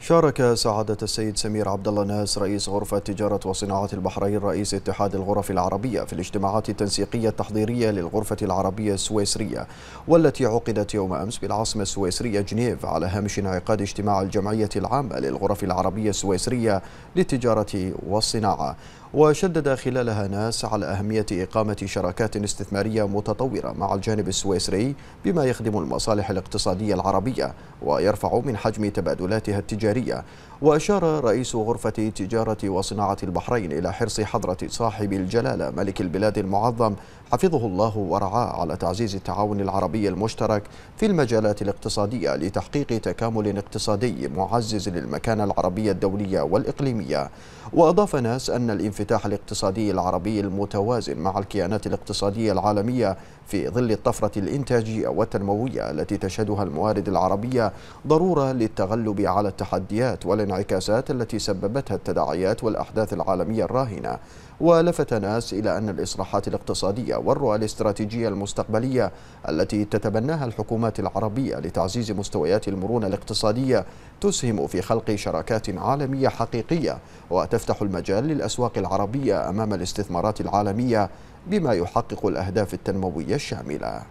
شارك سعادة السيد سمير عبد الله ناس رئيس غرفة تجارة وصناعة البحرين رئيس اتحاد الغرف العربية في الاجتماعات التنسيقية التحضيرية للغرفة العربية السويسرية والتي عقدت يوم أمس بالعاصمة السويسرية جنيف على هامش انعقاد اجتماع الجمعية العامة للغرف العربية السويسرية للتجارة والصناعة. وشدد خلالها ناس على أهمية إقامة شراكات استثمارية متطورة مع الجانب السويسري بما يخدم المصالح الاقتصادية العربية ويرفع من حجم تبادلاتها التجارية. وأشار رئيس غرفة تجارة وصناعة البحرين إلى حرص حضرة صاحب الجلالة ملك البلاد المعظم حفظه الله ورعاه على تعزيز التعاون العربي المشترك في المجالات الاقتصادية لتحقيق تكامل اقتصادي معزز للمكانة العربية الدولية والإقليمية. وأضاف ناس أن الانفتاح الاقتصادي العربي المتوازن مع الكيانات الاقتصادية العالمية في ظل الطفرة الإنتاجية والتنموية التي تشهدها الموارد العربية ضرورة للتغلب على التحديات والانعكاسات التي سببتها التداعيات والأحداث العالمية الراهنة. ولفت ناس إلى أن الإصلاحات الاقتصادية والرؤى الاستراتيجية المستقبلية التي تتبناها الحكومات العربية لتعزيز مستويات المرونة الاقتصادية تسهم في خلق شراكات عالمية حقيقية وتفتح المجال للأسواق العربية أمام الاستثمارات العالمية بما يحقق الأهداف التنموية الشاملة.